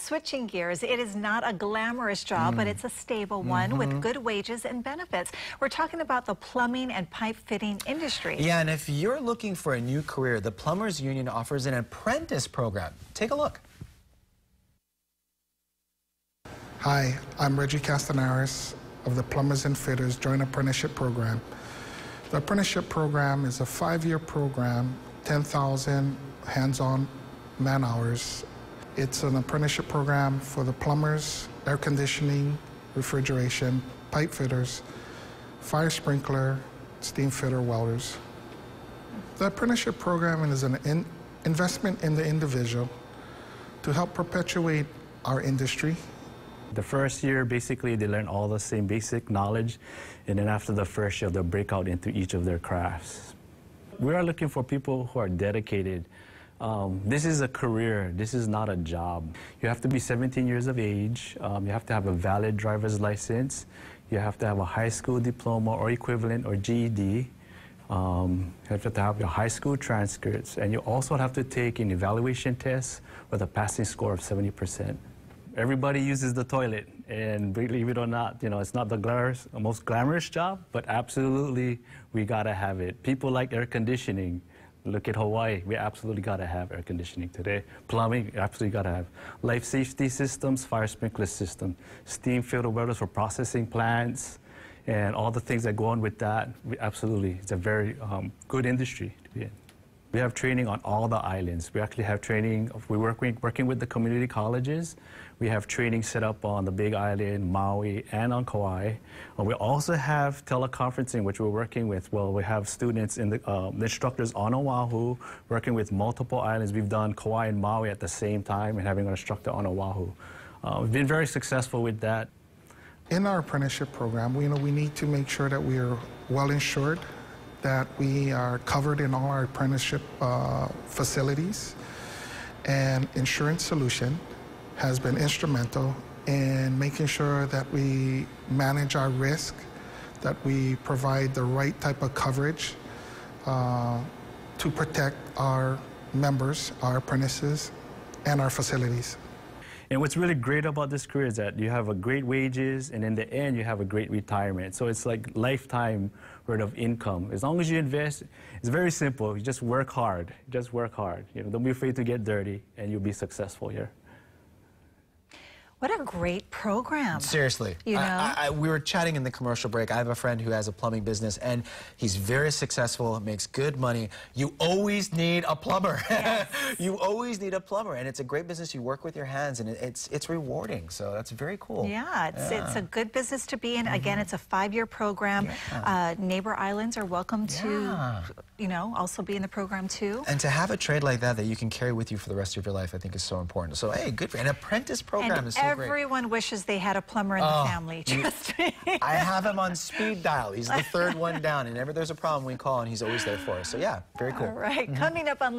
Switching gears, it is not a glamorous job, but mm. it's a stable one with mm-hmm. good wages and benefits. We're talking about the plumbing and pipe fitting industry. Yeah, and if you're looking for a new career, the Plumbers Union offers an apprentice program. Take a look. Hi, I'm Reggie Castanares of the Plumbers and Fitters Joint Apprenticeship Program. The apprenticeship program is a five-year program, 10,000 hands-on man hours. It's an apprenticeship program for the plumbers, air conditioning, refrigeration, pipe fitters, fire sprinkler, steam fitter, welders. The apprenticeship program is an in- investment in the individual to help perpetuate our industry The first year, basically, they learn all the same basic knowledge, and then after the first year, they'll break out into each of their crafts. We are looking for people who are dedicated. Um, this is a career, this is not a job. You have to be 17 years of age, um, you have to have a valid driver's license, you have to have a high school diploma or equivalent or GED. Um, you have to have your high school transcripts, and you also have to take an evaluation test with a passing score of 70%. Everybody uses the toilet, and believe it or not, you know, it's not the glamorous, most glamorous job, but absolutely we gotta have it. People like air conditioning. Look at Hawaii, we absolutely gotta have air conditioning today. Plumbing, absolutely gotta have. Life safety systems, fire sprinkler system, steam fitter welders for processing plants, and all the things that go on with that. We absolutely, it's a very um, good industry to be in. We have training on all the islands. We actually have training, we're working, working with the community colleges. We have training set up on the Big Island, Maui, and on Kauai. Uh, we also have teleconferencing, which we're working with. Well, we have students in the, uh, instructors on Oahu working with multiple islands. We've done Kauai and Maui at the same time and having an instructor on Oahu. Uh, we've been very successful with that. In our apprenticeship program, we, you know, we need to make sure that we are well insured, that we are covered in all our apprenticeship uh, facilities, and Insurance Solution has been instrumental in making sure that we manage our risk, that we provide the right type of coverage uh, to protect our members, our apprentices, and our facilities. And what's really great about this career is that you have a great wages, and in the end, you have a great retirement. So it's like lifetime worth of income. As long as you invest, it's very simple. You just work hard. Just work hard. You know, don't be afraid to get dirty, and you'll be successful here. What a great program. Seriously. You know? I, I, we were chatting in the commercial break. I have a friend who has a plumbing business, and he's very successful, makes good money. You always need a plumber. Yes. you always need a plumber, and it's a great business. You work with your hands, and it, it's it's rewarding. So that's very cool. Yeah, it's, it's a good business to be in. Again, it's a five-year program. Yeah. Uh, neighbor islands are welcome Yeah. to, you know, also be in the program too. And to have a trade like that that you can carry with you for the rest of your life, I think is so important. So hey, good for you. an apprentice program and is so great. everyone wishes they had a plumber in Oh, the family. Trust me. I have him on speed dial. He's the third one down, and whenever there's a problem, we call, and he's always there for us. So yeah, very cool. All right, mm-hmm. coming up on